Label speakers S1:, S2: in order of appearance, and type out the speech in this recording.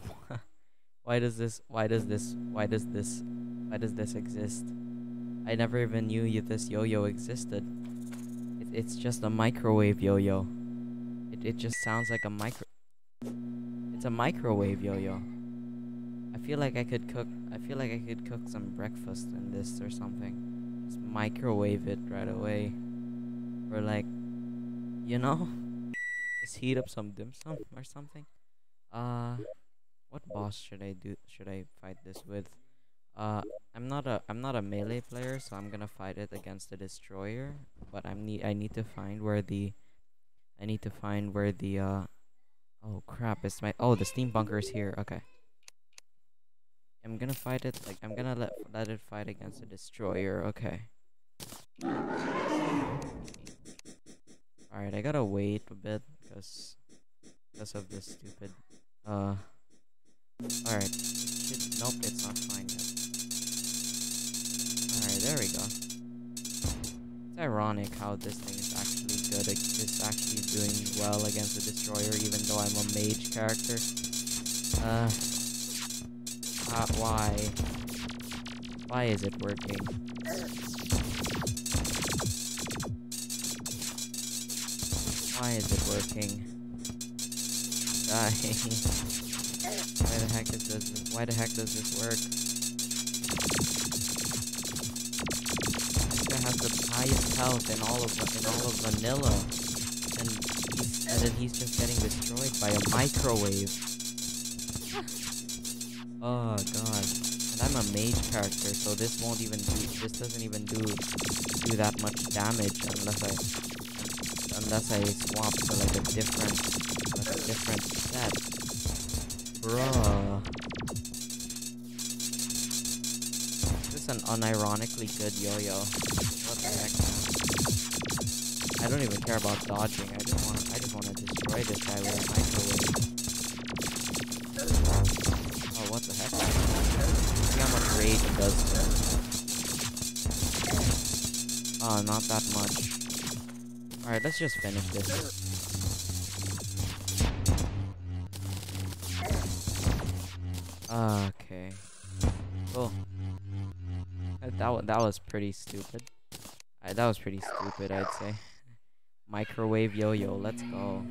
S1: Why does this? Why does this? Why does this? Why does this exist? I never even knew you this yo-yo existed. It, it's just a microwave yo-yo. It it just sounds like a micro. It's a microwave yo-yo. I feel like I could cook. I feel like I could cook some breakfast in this or something. Just microwave it right away. Or like, you know, just heat up some dim sum or something. Uh, what boss should I do? Should I fight this with? Uh, I'm not a I'm not a melee player, so I'm gonna fight it against the destroyer. But I'm need I need to find where the I need to find where the uh oh crap it's my oh the Steampunker is here. Okay. I'm gonna fight it like I'm gonna let let it fight against the destroyer. Okay. Alright, I gotta wait a bit because because of this stupid uh Alright. Nope, it's not fine yet. Alright, there we go. It's ironic how this thing is actually good. It's actually doing well against the destroyer even though I'm a mage character. Uh, uh why? Why is it working? Why is it working? Die. Why the heck does this work? This guy has the highest health in all of in all of vanilla, and he's, and then he's just getting destroyed by a microwave. oh god! And I'm a mage character, so this won't even do. This doesn't even do do that much damage unless I unless I swap to like a different like a different set. Bruh. An unironically good yo-yo. What the heck? I don't even care about dodging. I just want I just want to destroy this guy with a microwave. Oh, what the heck? See how much rage it does to Oh, not that much. Alright, let's just finish this. Okay. Cool. That that, that was pretty stupid. Uh, that was pretty stupid, I'd say. Microwave yo-yo, let's go.